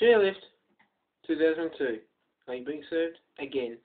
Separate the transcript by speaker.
Speaker 1: Chairlift 2002. Are you being served? Again.